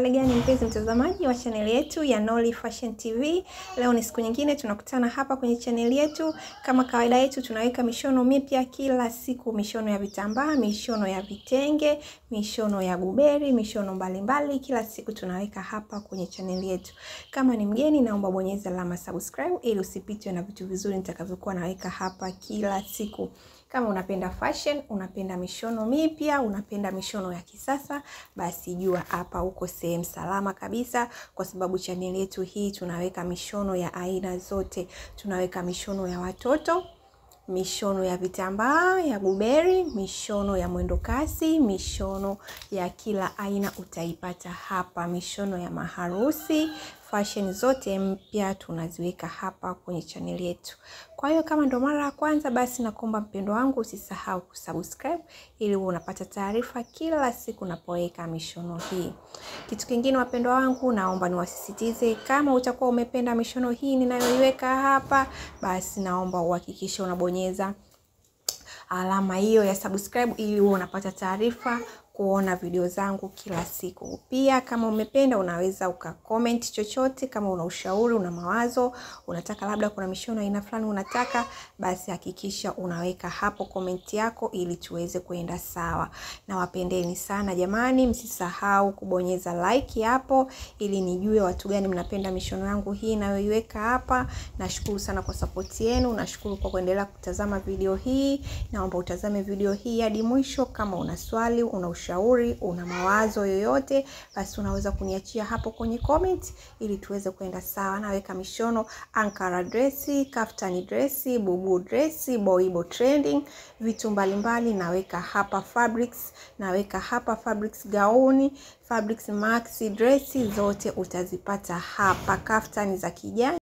Hali gani mpenzi mtazamaji wa chaneli yetu ya Nolly Fashion TV. Leo ni siku nyingine tunakutana hapa kwenye chaneli yetu. Kama kawaida yetu tunaweka mishono mipya kila siku, mishono ya vitambaa, mishono ya vitenge, mishono ya guberi, mishono mbalimbali mbali. Kila siku tunaweka hapa kwenye chaneli yetu. Kama ni mgeni, naomba bonyeza alama subscribe ili usipitwe na vitu vizuri nitakavyokuwa naweka hapa kila siku. Kama unapenda fashion, unapenda mishono mipya, unapenda mishono ya kisasa, basi jua hapa uko sehemu salama kabisa, kwa sababu chaneli yetu hii tunaweka mishono ya aina zote. Tunaweka mishono ya watoto, mishono ya vitambaa ya guberi, mishono ya mwendo kasi, mishono ya kila aina utaipata hapa, mishono ya maharusi fashion zote mpya tunaziweka hapa kwenye chaneli yetu. Kwa hiyo kama ndo mara ya kwanza, basi nakuomba mpendo wangu usisahau kusubscribe ili uwe unapata taarifa kila siku napoweka mishono hii. Kitu kingine wapendwa wangu, naomba niwasisitize, kama utakuwa umependa mishono hii ninayoiweka hapa, basi naomba uhakikishe unabonyeza alama hiyo ya subscribe ili uwe unapata taarifa kuona video zangu kila siku. Pia kama umependa, unaweza ukacomment chochote, kama una ushauri, una mawazo, unataka labda kuna mishono aina fulani unataka, basi hakikisha unaweka hapo comment yako ili tuweze kuenda sawa. Na wapendeni sana jamani, msisahau kubonyeza like hapo ili nijue watu gani mnapenda mishono yangu hii nayoiweka hapa. Nashukuru sana kwa support yenu, nashukuru kwa kuendelea kutazama video hii. Naomba utazame video hii hadi mwisho. Kama una swali, una ushauri, una mawazo yoyote, basi unaweza kuniachia hapo kwenye comment ili tuweze kwenda sawa. Naweka mishono ankara dresi, kaftani dresi, bubu dresi, boibo trending, vitu mbalimbali naweka hapa fabrics, naweka hapa fabrics gauni, fabrics maxi dresi zote utazipata hapa, kaftani za kijani